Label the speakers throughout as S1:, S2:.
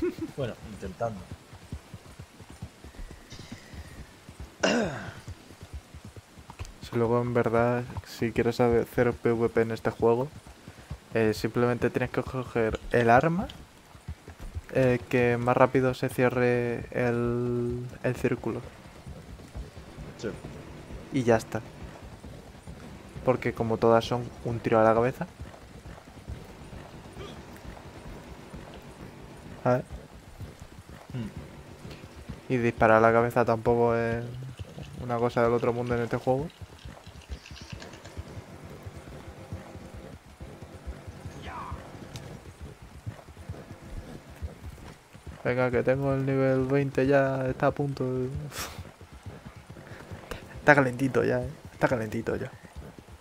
S1: Bueno, intentando.
S2: Si luego en verdad, si quieres hacer PvP en este juego, eh, simplemente tienes que coger el arma eh, que más rápido se cierre el, el círculo.
S1: Sí.
S2: Y ya está. Porque como todas son un tiro a la cabeza. ¿Sabes? Y disparar la cabeza tampoco es una cosa del otro mundo en este juego. Venga, que tengo el nivel 20 ya, está a punto. de- Está calentito ya, eh. Está calentito ya.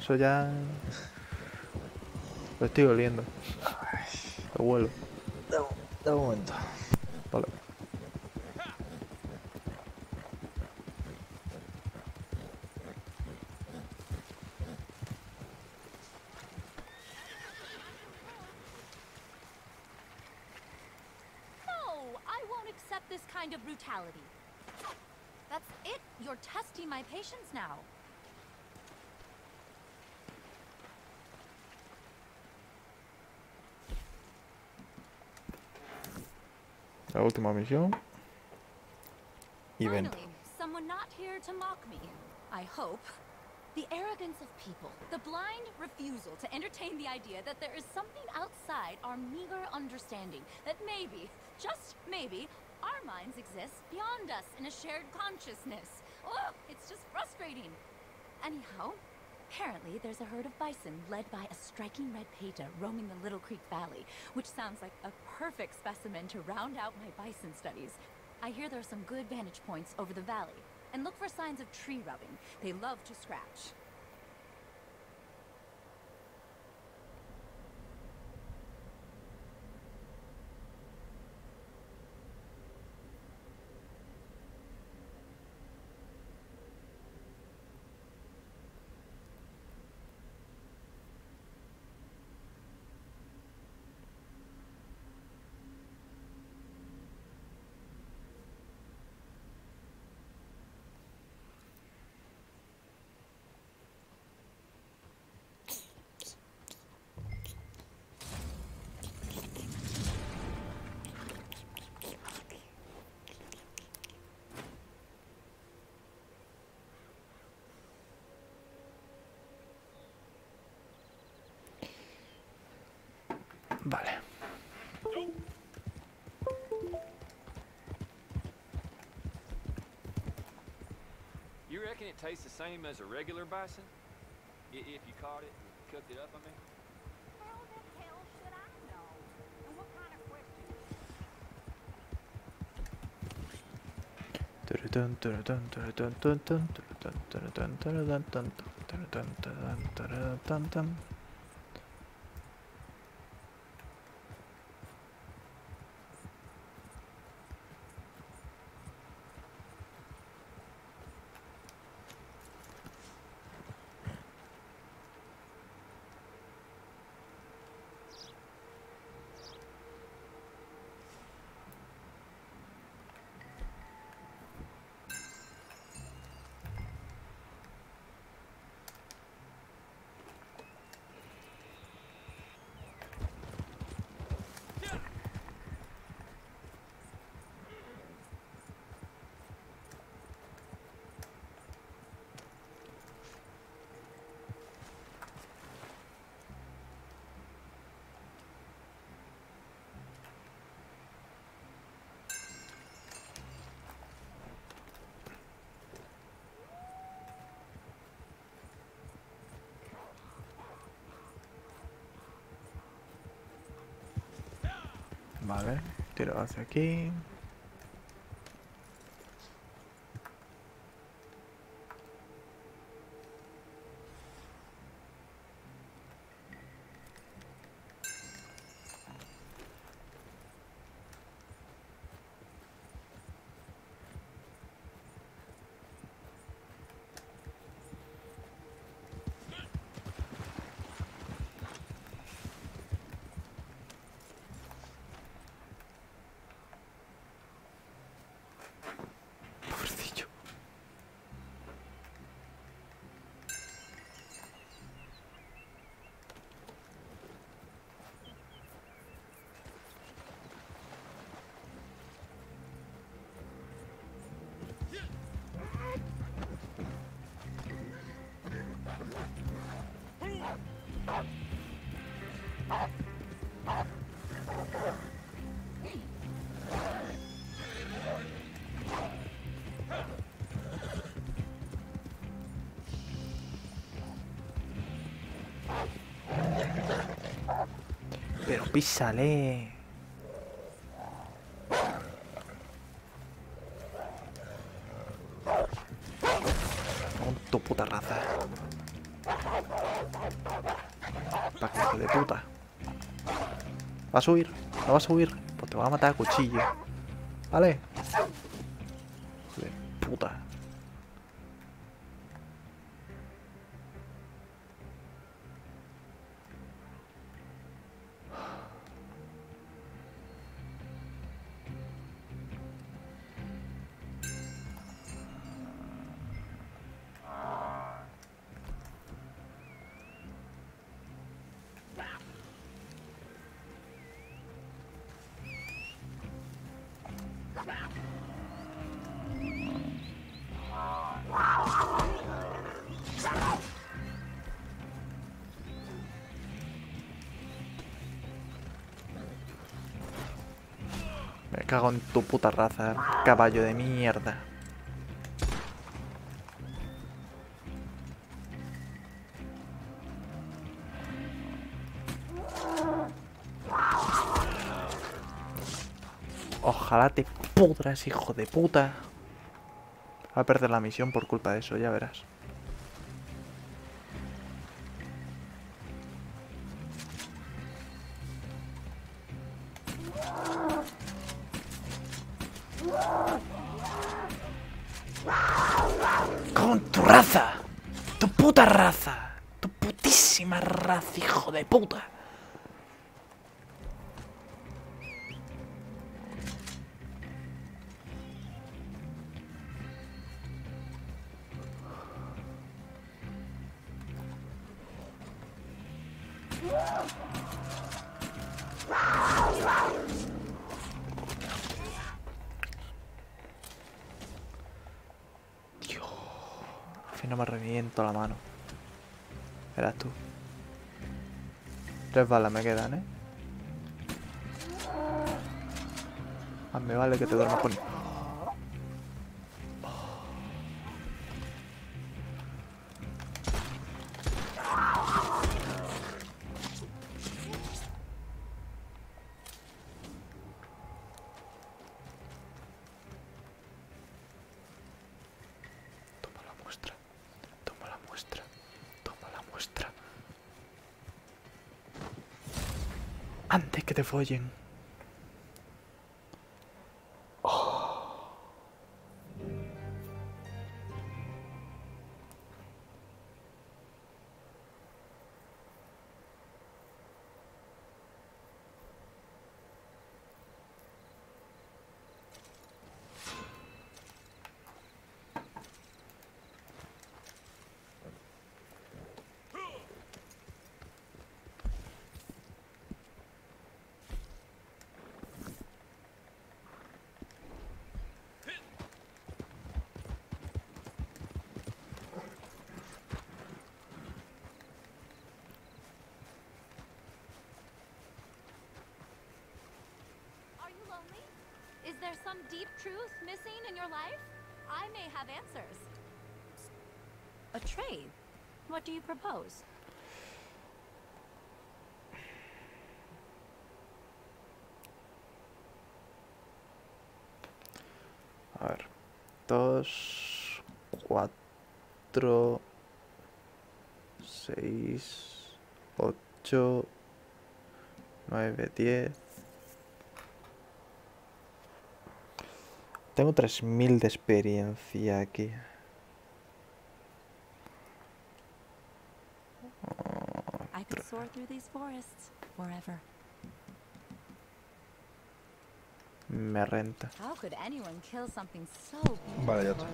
S2: Eso ya... Lo estoy oliendo. Lo huelo.
S1: Da, da un momento.
S2: Vale.
S3: No, I won't accept this kind of brutality. That's it. You're testing my patience now.
S2: La última misión. Y venta.
S3: Finally, someone not here to mock me. I hope. The arrogance of people, the blind refusal to entertain the idea that there is something outside our meager understanding, that maybe, just maybe, our minds exist beyond us in a shared consciousness. Oh, it's just frustrating. Anyhow, apparently there's a herd of bison led by a striking red peta roaming the Little Creek Valley, which sounds like a perfect specimen to round out my bison studies. I hear there are some good vantage points over the valley, and look for signs of tree rubbing. They love to scratch.
S2: Vale.
S4: You reckon it tastes the same as a regular bison? I- If you caught it and cooked it up, I mean?
S2: Vale, tiro hacia aquí. Písale. Con tu puta raza. Paquete de puta. ¿Vas a huir? ¿No vas a huir? Pues te voy a matar a cuchillo. ¿Vale? De puta. Me cago en tu puta raza, caballo de mierda. Ojalá te pudras, hijo de puta. Va a perder la misión por culpa de eso, ya verás. Con tu raza. Tu puta raza. Tu putísima raza, hijo de puta. Me reviento la mano. Verás tú. Tres balas me quedan, ¿eh? Más me vale que te duermas con... Antes que te follen.
S3: Some deep truth missing in your life? I may have answers. A trade? What do you propose?
S2: A ver. Dos, cuatro, seis, ocho, nueve, diez. Tengo 3000 de experiencia aquí.
S3: I could soar through these forests forever.
S2: Me renta.
S3: How could anyone kill something so
S1: Vale, ya está.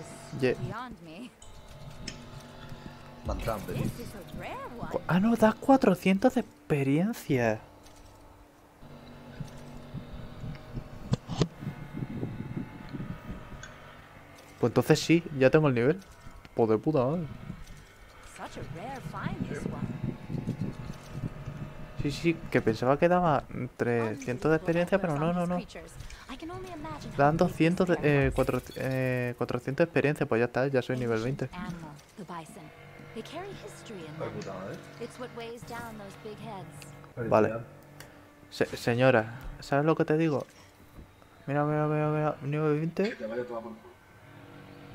S1: Bastante.
S2: Ah, no, da 400 de experiencia. Pues entonces sí, ya tengo el nivel. Pues de puta madre. Sí, sí, que pensaba que daba 300 de experiencia, pero no, no, no. Dan 200 de, eh, cuatro- eh, 400 de experiencia, pues ya está, ya soy nivel 20.
S3: Animal, the bison. They carry history in
S1: Ay,
S3: them.
S1: puta madre.
S3: It's what weighs down those big heads.
S2: Vale. Se- señora, ¿sabes lo que te digo? Mira, mira, mira, mira, nivel 20.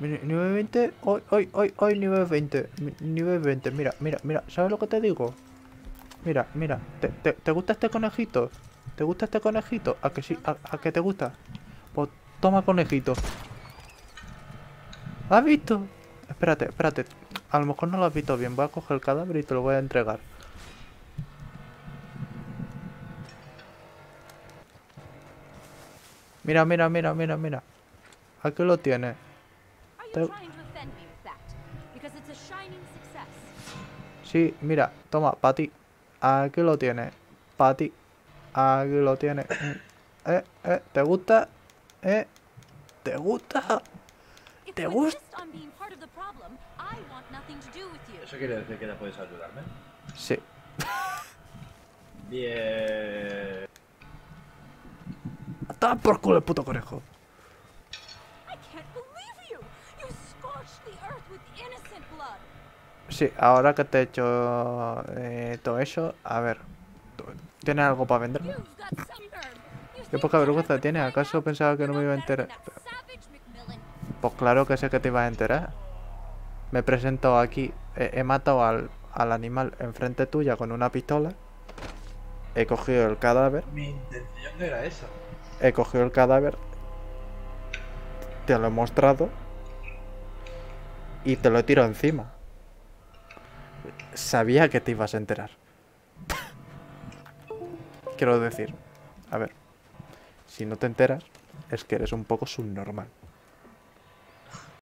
S2: Nivel 20, hoy, hoy, hoy, hoy, nivel 20. mi- Nivel 20, mira, mira, mira, ¿sabes lo que te digo? Mira, mira, ¿te, te, te gusta este conejito? ¿Te gusta este conejito? ¿A que sí? ¿A, a que te gusta? Pues toma conejito. ¿Has visto? Espérate, espérate. A lo mejor no lo has visto bien. Voy a coger el cadáver y te lo voy a entregar. Mira, mira, mira, mira, mira. Aquí lo tienes.
S3: Are
S2: Don't-
S3: you trying to offend me with that? Because it's a shining success.
S2: Sí, mira, toma, para ti. Aquí lo tienes. Para ti. Aquí lo tienes. Mm. Eh, eh, ¿te gusta? Eh, ¿te gusta? ¿Te gusta?
S3: insist on being part of the problem, I want nothing to do with you.
S1: ¿Eso quiere decir que ya puedes ayudarme?
S2: Sí.
S1: Bien.
S2: ¡Toma por culo el puto conejo! Sí, ahora que te he hecho eh, todo eso, a ver. ¿tú- ¿Tienes algo para!
S3: You
S2: Qué poca vergüenza
S3: have to
S2: tiene,
S3: find
S2: ¿acaso pensaba que no me iba a enterar? Pues claro que sé que te ibas a enterar. Me he presentado aquí, he, he matado al, al animal enfrente tuya con una pistola. He cogido el cadáver,
S1: Mi intención no era esa.
S2: he cogido el cadáver, te lo he mostrado y te lo he tirado encima. Sabía que te ibas a enterar. Quiero decir, a ver, si no te enteras, es que eres un poco subnormal.